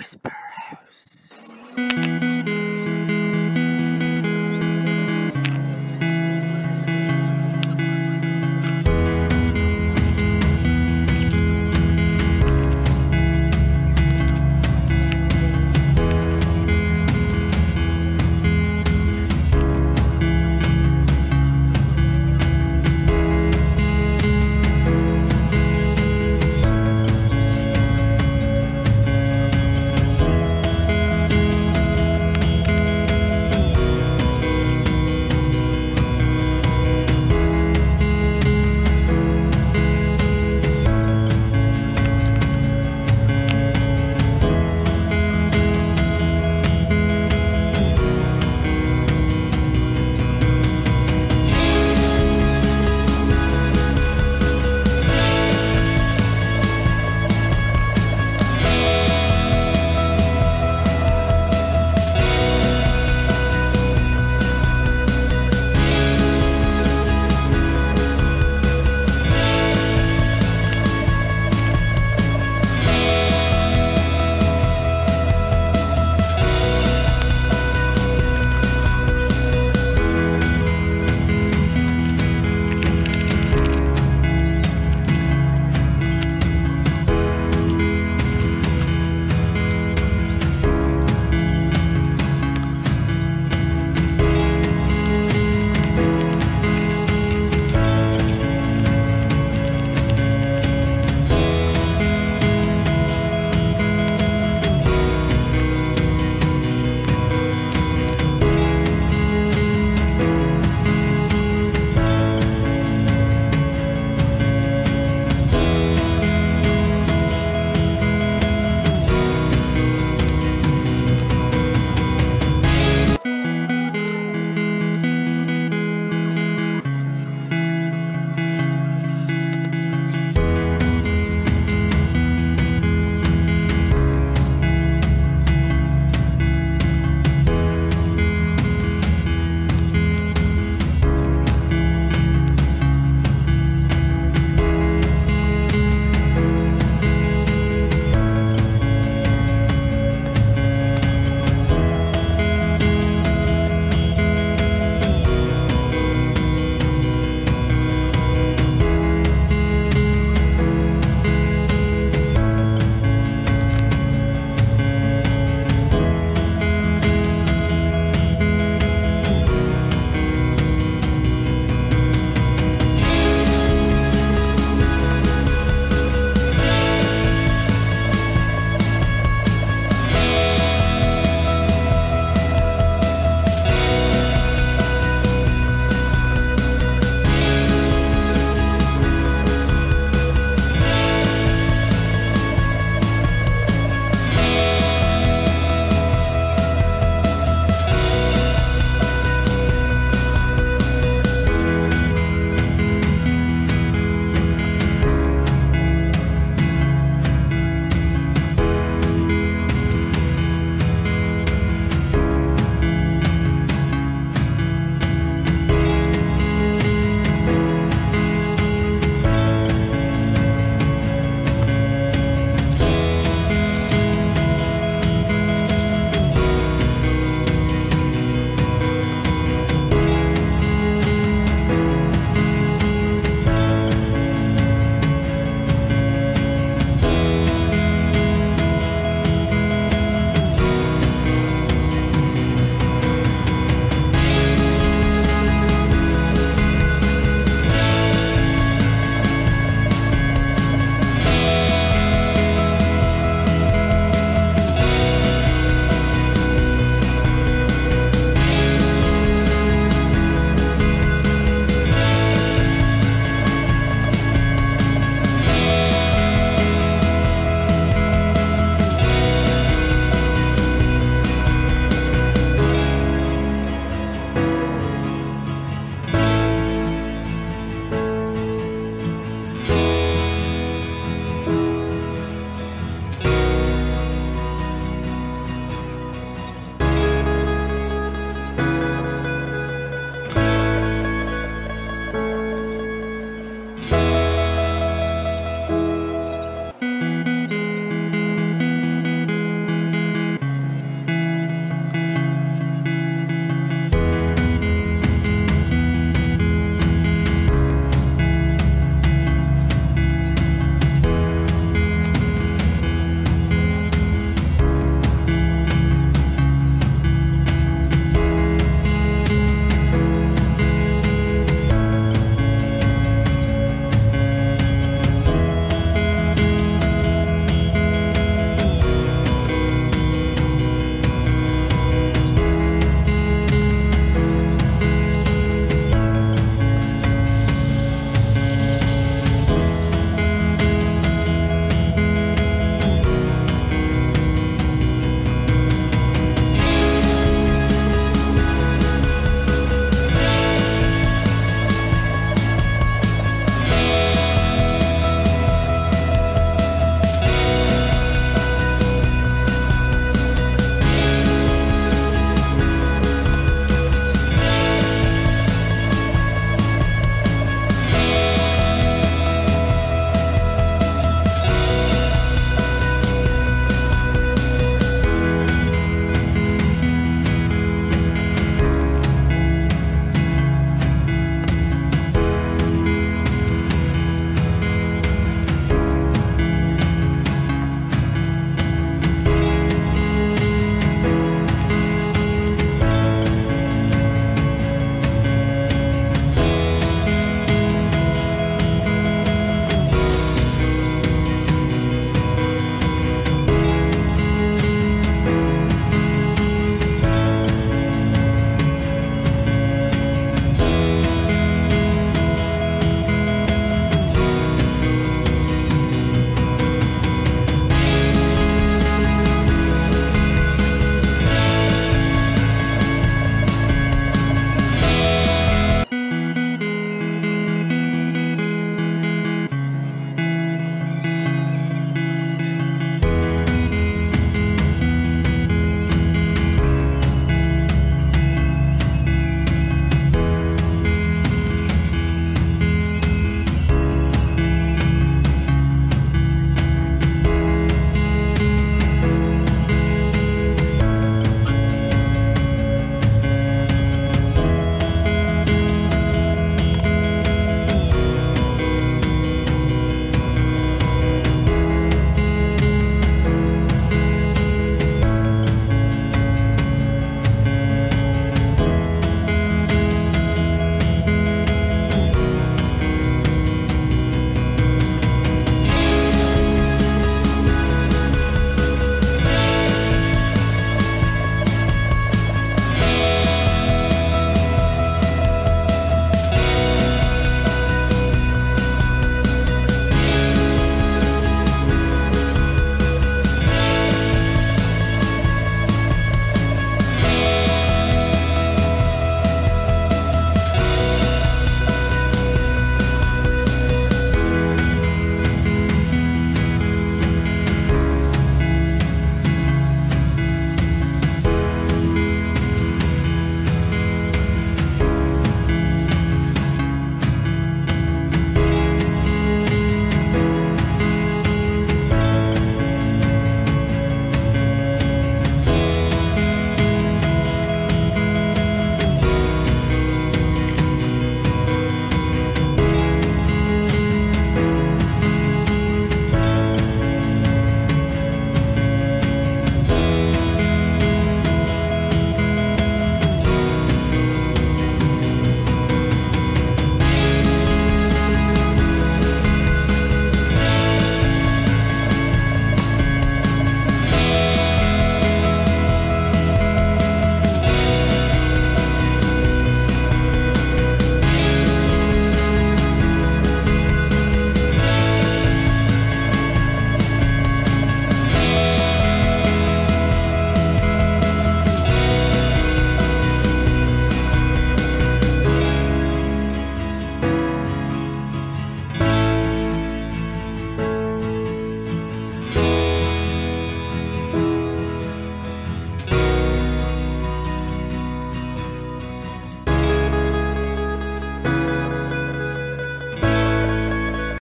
Whisper House.